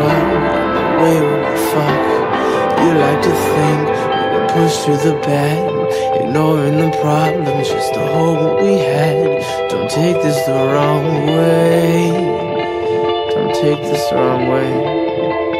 what? way fuck? You like to think we pushed through the bad ignoring the problems, just to hold what we had. Don't take this the wrong way. Don't take this the wrong way.